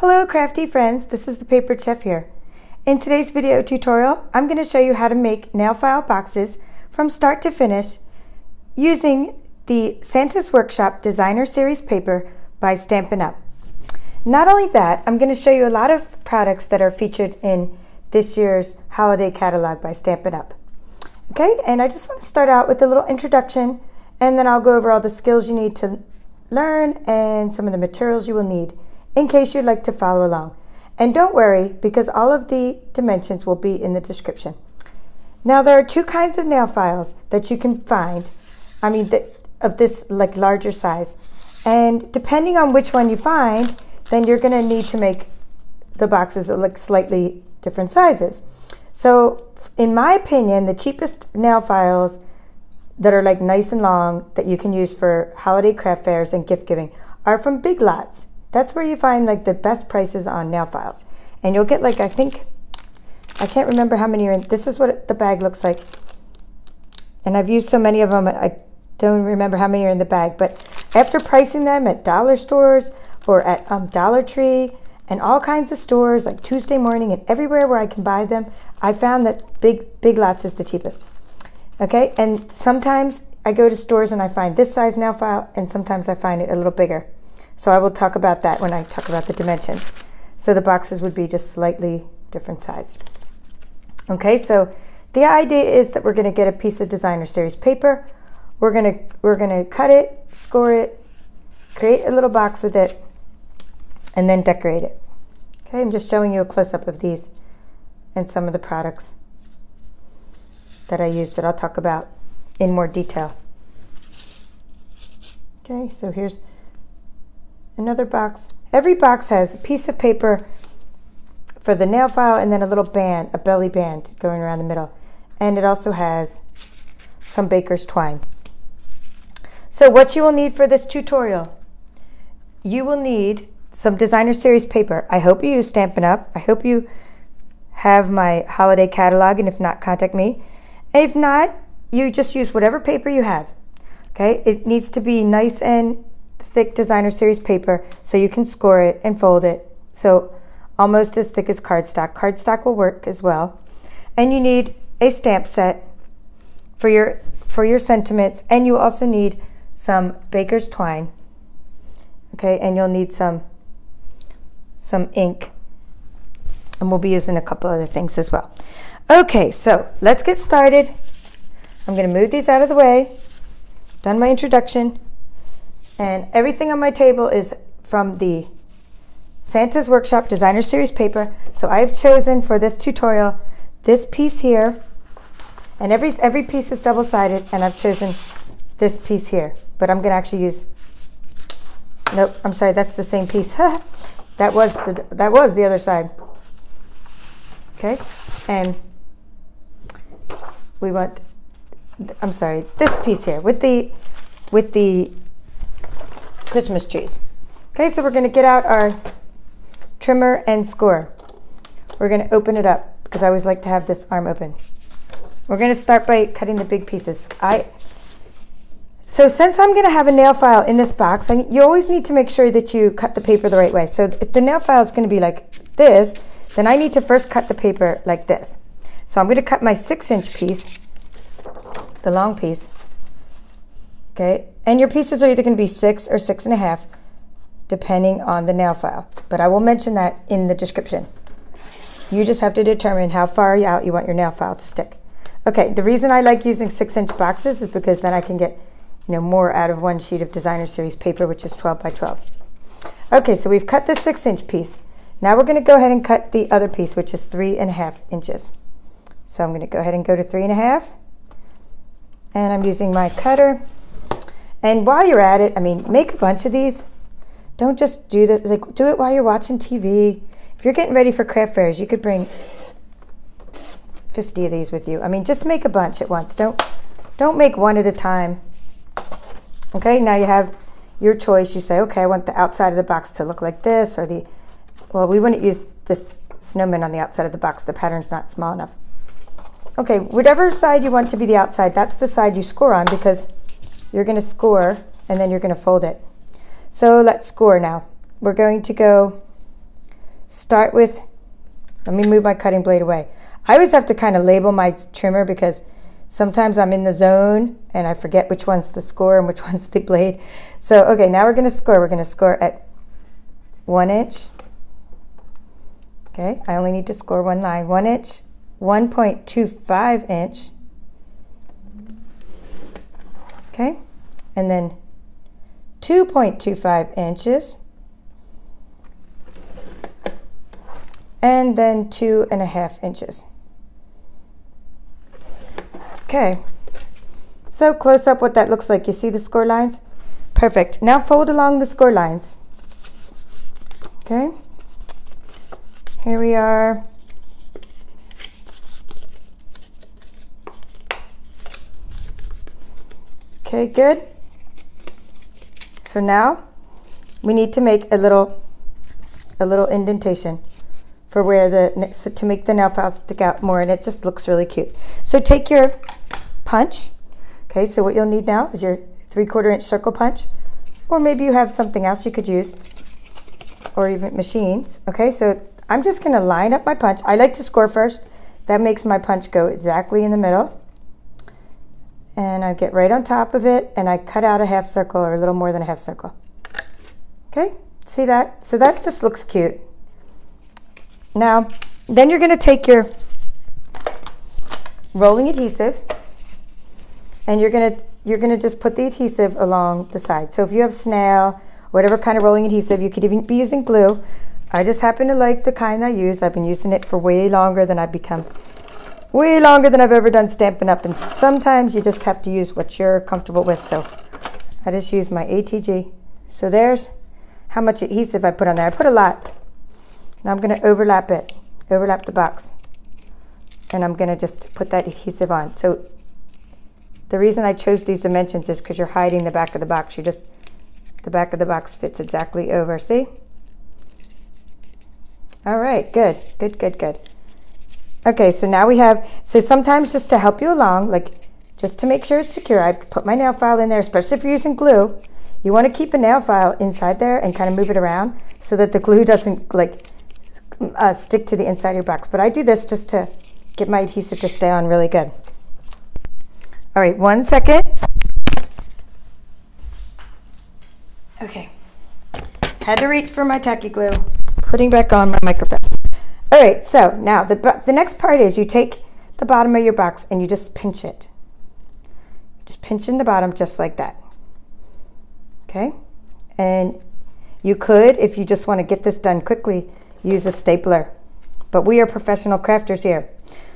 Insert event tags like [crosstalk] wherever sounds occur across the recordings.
Hello crafty friends, this is the Papered Chef here. In today's video tutorial, I'm going to show you how to make nail file boxes from start to finish using the Santa's Workshop Designer Series paper by Stampin' Up. Not only that, I'm going to show you a lot of products that are featured in this year's holiday catalog by Stampin' Up. Okay, and I just want to start out with a little introduction and then I'll go over all the skills you need to learn and some of the materials you will need in case you'd like to follow along. And don't worry because all of the dimensions will be in the description. Now there are two kinds of nail files that you can find. I mean, the, of this like larger size. And depending on which one you find, then you're going to need to make the boxes look slightly different sizes. So in my opinion, the cheapest nail files that are like nice and long that you can use for holiday craft fairs and gift giving are from Big Lots. That's where you find like the best prices on nail files. And you'll get like, I think, I can't remember how many are in. This is what the bag looks like. And I've used so many of them, I don't remember how many are in the bag. But after pricing them at dollar stores or at um, Dollar Tree and all kinds of stores like Tuesday morning and everywhere where I can buy them, I found that Big, Big Lots is the cheapest. Okay, and sometimes I go to stores and I find this size nail file, and sometimes I find it a little bigger. So I will talk about that when I talk about the dimensions. So the boxes would be just slightly different size. Okay, so the idea is that we're going to get a piece of designer series paper. We're going to we're going to cut it, score it, create a little box with it, and then decorate it. Okay, I'm just showing you a close up of these and some of the products that I used that I'll talk about in more detail. Okay, so here's another box. Every box has a piece of paper for the nail file and then a little band, a belly band going around the middle. And it also has some baker's twine. So what you will need for this tutorial, you will need some designer series paper. I hope you use Stampin' Up. I hope you have my holiday catalog and if not, contact me. If not, you just use whatever paper you have. Okay, it needs to be nice and thick designer series paper so you can score it and fold it. So almost as thick as cardstock. Cardstock will work as well. And you need a stamp set for your for your sentiments and you also need some baker's twine. Okay, and you'll need some some ink. And we'll be using a couple other things as well. Okay, so let's get started. I'm going to move these out of the way. Done my introduction. And everything on my table is from the Santa's Workshop Designer Series paper. So I've chosen for this tutorial this piece here. And every, every piece is double-sided, and I've chosen this piece here. But I'm going to actually use, nope, I'm sorry, that's the same piece. [laughs] that, was the, that was the other side. Okay, and we want, I'm sorry, this piece here with the, with the Christmas trees. Okay, so we're gonna get out our trimmer and score. We're gonna open it up because I always like to have this arm open. We're gonna start by cutting the big pieces. I, so since I'm gonna have a nail file in this box, I, you always need to make sure that you cut the paper the right way. So if the nail file is gonna be like this, then I need to first cut the paper like this. So I'm going to cut my six inch piece, the long piece. Okay, and your pieces are either going to be six or six and a half, depending on the nail file. But I will mention that in the description. You just have to determine how far out you want your nail file to stick. Okay, the reason I like using six inch boxes is because then I can get you know, more out of one sheet of designer series paper, which is 12 by 12. Okay, so we've cut the six inch piece. Now we're gonna go ahead and cut the other piece, which is three and a half inches. So I'm going to go ahead and go to three and a half. And I'm using my cutter. And while you're at it, I mean, make a bunch of these. Don't just do this, like do it while you're watching TV. If you're getting ready for craft fairs, you could bring 50 of these with you. I mean, just make a bunch at once. Don't don't make one at a time. Okay, now you have your choice. You say, okay, I want the outside of the box to look like this, or the, well, we wouldn't use this snowman on the outside of the box. The pattern's not small enough. Okay, whatever side you want to be the outside, that's the side you score on because you're going to score and then you're going to fold it. So let's score now. We're going to go start with, let me move my cutting blade away. I always have to kind of label my trimmer because sometimes I'm in the zone and I forget which one's the score and which [laughs] one's the blade. So, okay, now we're going to score. We're going to score at one inch. Okay, I only need to score one line. One inch, 1.25 inch. Okay, and then 2.25 inches. And then two and a half inches. Okay. So close up what that looks like. You see the score lines? Perfect. Now fold along the score lines. Okay. Here we are. Okay, good. So now we need to make a little a little indentation for where the so to make the nail file stick out more and it just looks really cute. So take your punch. Okay, so what you'll need now is your three quarter inch circle punch, or maybe you have something else you could use, or even machines. Okay, so I'm just gonna line up my punch. I like to score first. That makes my punch go exactly in the middle. And I get right on top of it and I cut out a half circle or a little more than a half circle. Okay, see that? So that just looks cute. Now, then you're gonna take your rolling adhesive and you're gonna you're gonna just put the adhesive along the side. So if you have snail, whatever kind of rolling adhesive, you could even be using glue. I just happen to like the kind I use. I've been using it for way longer than I've become, way longer than I've ever done Stampin' Up. And sometimes you just have to use what you're comfortable with. So I just use my ATG. So there's how much adhesive I put on there. I put a lot. Now I'm gonna overlap it, overlap the box. And I'm gonna just put that adhesive on. So the reason I chose these dimensions is because you're hiding the back of the box. You just, the back of the box fits exactly over, see? All right, good, good, good, good. Okay, so now we have, so sometimes just to help you along, like just to make sure it's secure, I put my nail file in there, especially if you're using glue. You want to keep a nail file inside there and kind of move it around so that the glue doesn't like uh, stick to the inside of your box. But I do this just to get my adhesive to stay on really good. All right, one second. Okay. Had to reach for my tacky glue. Putting back on my microphone. All right, so now the, the next part is you take the bottom of your box and you just pinch it. Just pinch in the bottom just like that. Okay? And you could, if you just want to get this done quickly, use a stapler. But we are professional crafters here.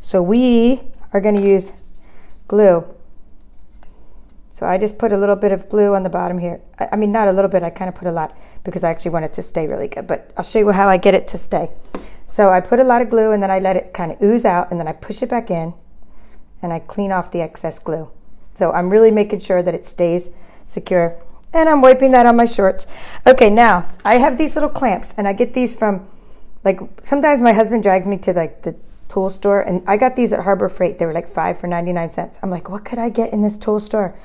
So we are going to use glue. So I just put a little bit of glue on the bottom here. I, I mean, not a little bit, I kind of put a lot because I actually want it to stay really good, but I'll show you how I get it to stay. So I put a lot of glue and then I let it kind of ooze out and then I push it back in and I clean off the excess glue. So I'm really making sure that it stays secure and I'm wiping that on my shorts. Okay, now I have these little clamps and I get these from like sometimes my husband drags me to like the tool store and I got these at Harbor Freight. They were like five for 99 cents. I'm like, what could I get in this tool store?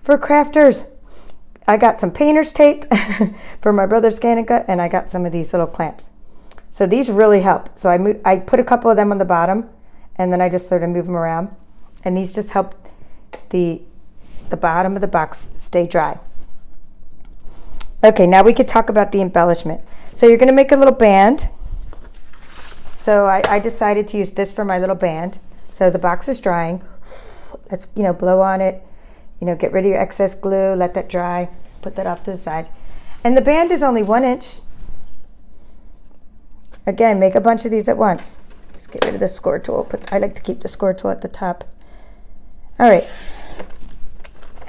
for crafters. I got some painter's tape [laughs] for my brother's ScanNCut, and I got some of these little clamps. So these really help. So I, move, I put a couple of them on the bottom, and then I just sort of move them around. And these just help the, the bottom of the box stay dry. Okay, now we could talk about the embellishment. So you're going to make a little band. So I, I decided to use this for my little band. So the box is drying. Let's, you know, blow on it you know, get rid of your excess glue, let that dry, put that off to the side. And the band is only one inch. Again, make a bunch of these at once. Just get rid of the score tool. Put, I like to keep the score tool at the top. All right.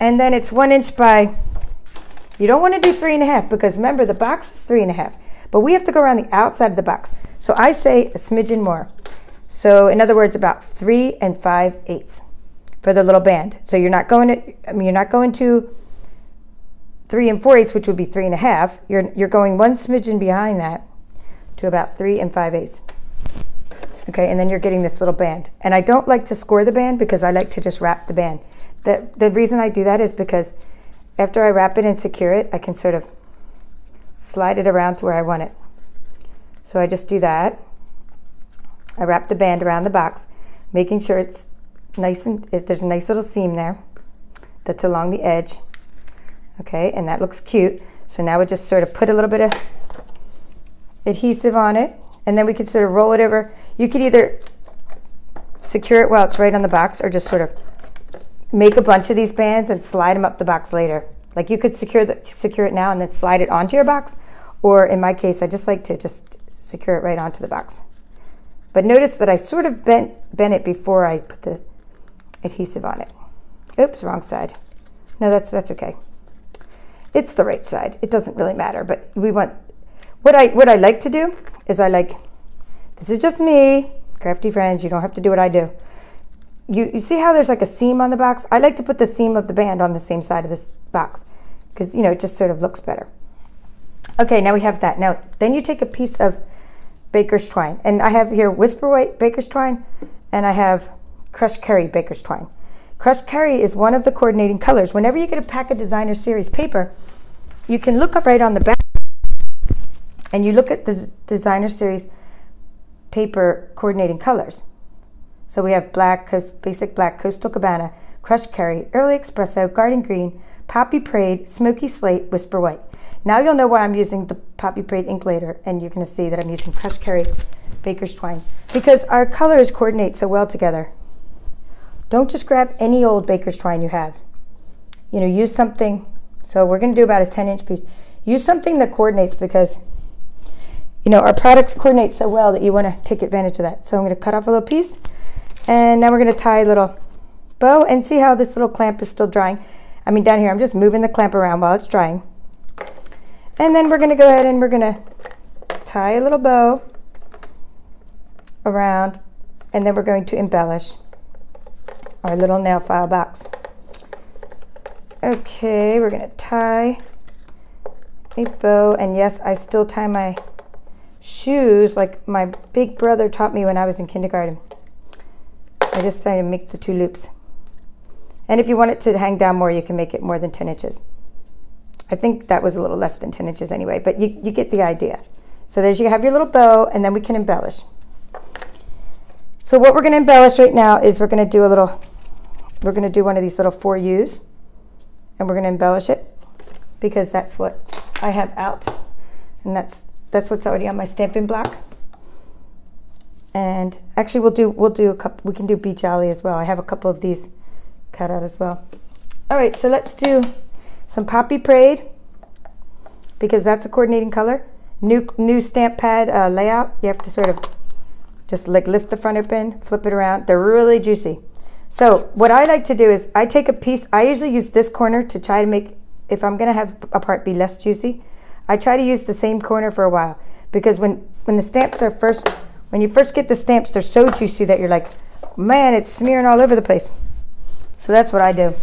And then it's one inch by, you don't want to do three and a half because remember the box is three and a half, but we have to go around the outside of the box. So I say a smidgen more. So in other words, about three and five eighths for the little band. So you're not going to, I mean, you're not going to three and four eighths, which would be three and a half. You're, you're going one smidgen behind that to about three and five eighths. Okay, and then you're getting this little band. And I don't like to score the band because I like to just wrap the band. The, the reason I do that is because after I wrap it and secure it, I can sort of slide it around to where I want it. So I just do that. I wrap the band around the box, making sure it's nice and if there's a nice little seam there that's along the edge. Okay, and that looks cute. So now we just sort of put a little bit of adhesive on it, and then we can sort of roll it over. You could either secure it while it's right on the box or just sort of make a bunch of these bands and slide them up the box later. Like you could secure the, secure it now and then slide it onto your box, or in my case, I just like to just secure it right onto the box. But notice that I sort of bent, bent it before I put the adhesive on it. Oops, wrong side. No, that's that's okay. It's the right side. It doesn't really matter, but we want what I what I like to do is I like this is just me, crafty friends, you don't have to do what I do. You, you see how there's like a seam on the box? I like to put the seam of the band on the same side of this box because you know it just sort of looks better. Okay, now we have that. Now then you take a piece of baker's twine. And I have here whisper white baker's twine and I have crushed curry baker's twine. Crushed curry is one of the coordinating colors. Whenever you get a pack of designer series paper, you can look up right on the back and you look at the designer series paper coordinating colors. So we have black, coast, basic black, coastal cabana, crushed curry, early espresso, garden green, poppy parade, smoky slate, whisper white. Now you'll know why I'm using the Poppy Parade ink later, and you're going to see that I'm using crushed curry baker's twine because our colors coordinate so well together. Don't just grab any old baker's twine you have. You know, use something. So we're going to do about a 10 inch piece. Use something that coordinates because, you know, our products coordinate so well that you want to take advantage of that. So I'm going to cut off a little piece, and now we're going to tie a little bow and see how this little clamp is still drying. I mean, down here, I'm just moving the clamp around while it's drying. And then we're going to go ahead and we're going to tie a little bow around and then we're going to embellish our little nail file box. Okay, we're going to tie a bow and yes, I still tie my shoes like my big brother taught me when I was in kindergarten. I just try to make the two loops. And if you want it to hang down more, you can make it more than 10 inches. I think that was a little less than 10 inches anyway, but you, you get the idea. So there's you have your little bow, and then we can embellish. So what we're going to embellish right now is we're going to do a little, we're going to do one of these little four U's, and we're going to embellish it because that's what I have out, and that's that's what's already on my stamping block. And actually, we'll do we'll do a couple. We can do Be Jolly as well. I have a couple of these cut out as well. All right, so let's do some Poppy Parade, because that's a coordinating color. New, new stamp pad uh, layout. You have to sort of just like lift the front open, flip it around. They're really juicy. So what I like to do is I take a piece, I usually use this corner to try to make, if I'm gonna have a part be less juicy, I try to use the same corner for a while because when, when the stamps are first, when you first get the stamps, they're so juicy that you're like, man, it's smearing all over the place. So that's what I do.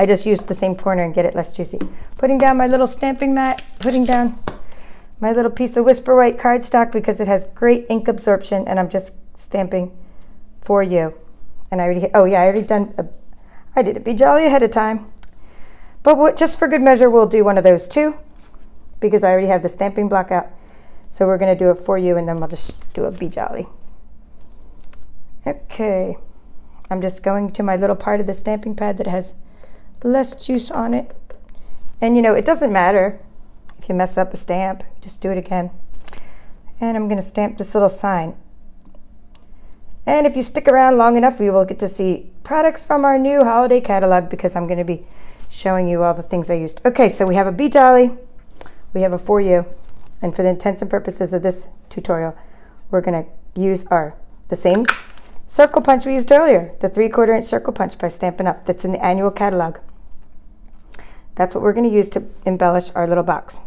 I just use the same corner and get it less juicy. Putting down my little stamping mat, putting down my little piece of Whisper White cardstock because it has great ink absorption and I'm just stamping for you. And I already, oh yeah, I already done, a, I did it Be Jolly ahead of time. But what, just for good measure, we'll do one of those too because I already have the stamping block out. So we're gonna do it for you and then we'll just do a Be Jolly. Okay, I'm just going to my little part of the stamping pad that has less juice on it. And you know, it doesn't matter if you mess up a stamp, just do it again. And I'm going to stamp this little sign. And if you stick around long enough, we will get to see products from our new holiday catalog because I'm going to be showing you all the things I used. Okay, so we have a Be Jolly, we have a For You, and for the intents and purposes of this tutorial, we're going to use our the same circle punch we used earlier, the three quarter inch circle punch by Stampin' Up! that's in the annual catalog. That's what we're going to use to embellish our little box.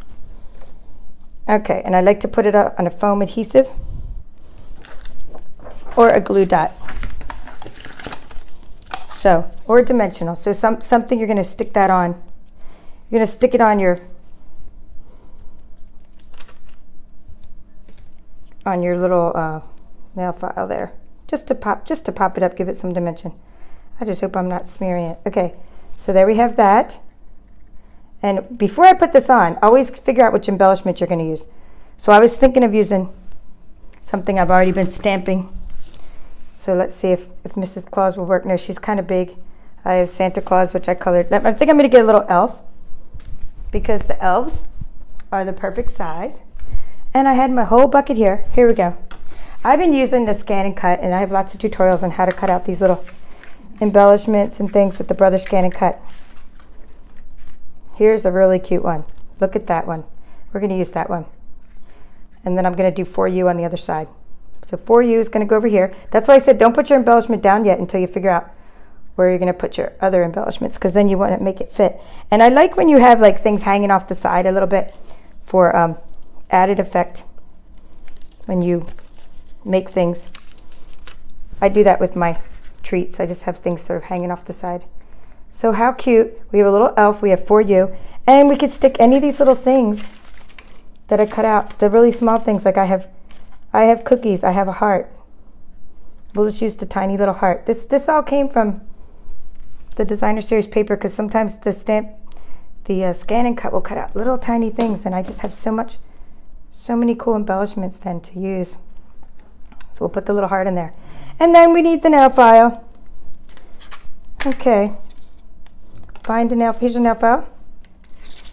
Okay, and I like to put it on a foam adhesive or a glue dot. So, or dimensional. So some, something you're going to stick that on. You're going to stick it on your on your little uh, nail file there. Just to pop just to pop it up, give it some dimension. I just hope I'm not smearing it. Okay, so there we have that. And before I put this on, always figure out which embellishment you're going to use. So I was thinking of using something I've already been stamping. So let's see if, if Mrs. Claus will work. No, she's kind of big. I have Santa Claus, which I colored. I think I'm going to get a little elf because the elves are the perfect size. And I had my whole bucket here. Here we go. I've been using the scan and cut, and I have lots of tutorials on how to cut out these little embellishments and things with the Brother Scan and Cut. Here's a really cute one. Look at that one. We're going to use that one. And then I'm going to do for you on the other side. So for you is going to go over here. That's why I said don't put your embellishment down yet until you figure out where you're going to put your other embellishments because then you want to make it fit. And I like when you have like things hanging off the side a little bit for um, added effect when you make things. I do that with my treats. I just have things sort of hanging off the side. So how cute. We have a little elf. We have for you. And we could stick any of these little things that I cut out. The really small things like I have I have cookies. I have a heart. We'll just use the tiny little heart. This this all came from the designer series paper because sometimes the stamp the uh, scan and cut will cut out little tiny things and I just have so much so many cool embellishments then to use. So we'll put the little heart in there. And then we need the nail file. Okay. Find a nail, here's a nail file.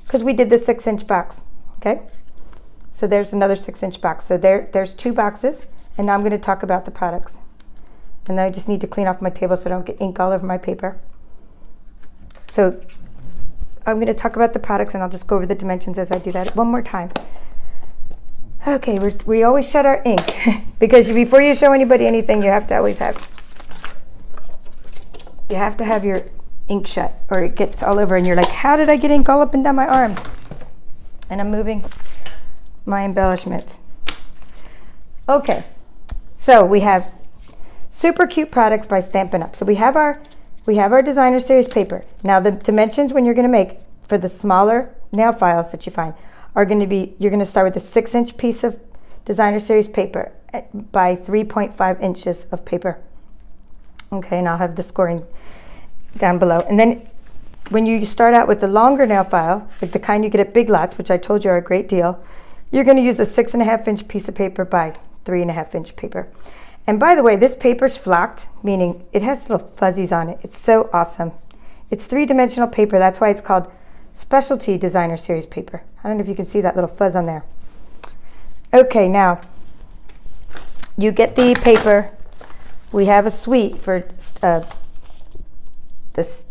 Because we did the six inch box, okay? So there's another six inch box. So there, there's two boxes. And now I'm gonna talk about the products. And then I just need to clean off my table so I don't get ink all over my paper. So I'm gonna talk about the products and I'll just go over the dimensions as I do that one more time. Okay, we we always shut our ink [laughs] because before you show anybody anything, you have to always have you have to have your ink shut or it gets all over and you're like, how did I get ink all up and down my arm? And I'm moving my embellishments. Okay, so we have super cute products by Stampin' Up. So we have our we have our designer series paper. Now the dimensions when you're gonna make for the smaller nail files that you find are going to be, you're going to start with a six inch piece of designer series paper eh, by 3.5 inches of paper. Okay, and I'll have the scoring down below. And then when you start out with the longer nail file, like the kind you get at Big Lots, which I told you are a great deal, you're going to use a six and a half inch piece of paper by three and a half inch paper. And by the way, this paper's flocked, meaning it has little fuzzies on it. It's so awesome. It's three dimensional paper. That's why it's called Specialty Designer Series paper. I don't know if you can see that little fuzz on there. Okay, now you get the paper. We have a suite for uh, this,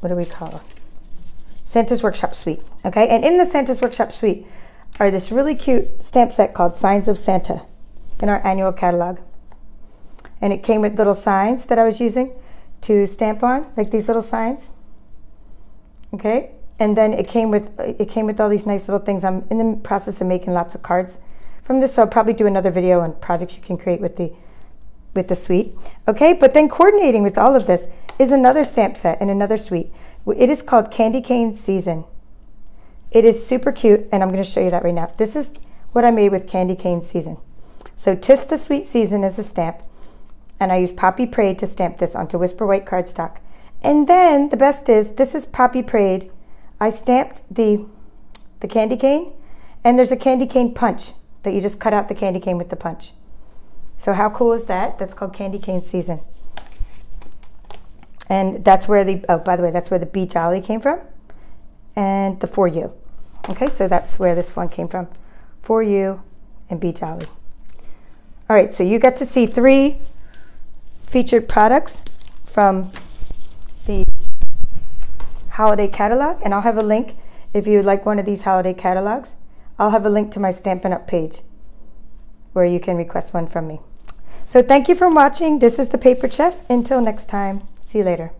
what do we call it? Santa's Workshop Suite. Okay, and in the Santa's Workshop Suite are this really cute stamp set called Signs of Santa in our annual catalog. And it came with little signs that I was using to stamp on, like these little signs. Okay, and then it came with it came with all these nice little things. I'm in the process of making lots of cards from this, so I'll probably do another video on projects you can create with the with the suite. Okay, but then coordinating with all of this is another stamp set and another suite. It is called Candy Cane Season. It is super cute, and I'm going to show you that right now. This is what I made with Candy Cane Season. So Tis the Sweet Season is a stamp, and I use Poppy Parade to stamp this onto Whisper White cardstock. And then the best is this is Poppy Parade I stamped the, the candy cane, and there's a candy cane punch that you just cut out the candy cane with the punch. So how cool is that? That's called candy cane season. And that's where the, oh, by the way, that's where the Be Jolly came from. And the For You. Okay, so that's where this one came from. For You and Be Jolly. All right, so you got to see three featured products from holiday catalog, and I'll have a link if you would like one of these holiday catalogs. I'll have a link to my Stampin' Up page where you can request one from me. So thank you for watching. This is the Papered Chef. Until next time, see you later.